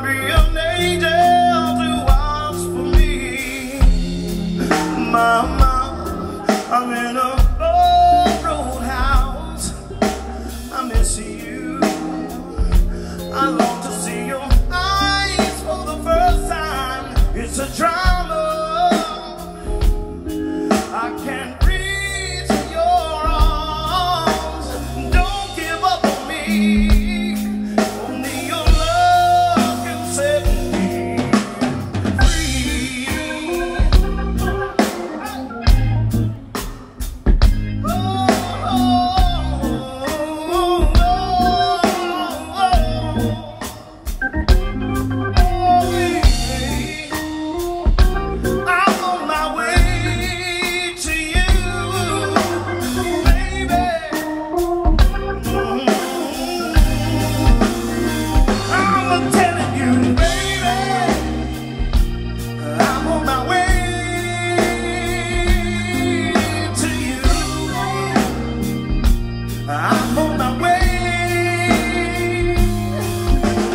Be an angel I'm on my way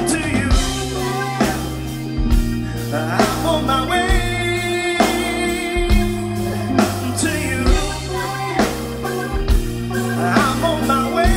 to you. I'm on my way. I'm on my way.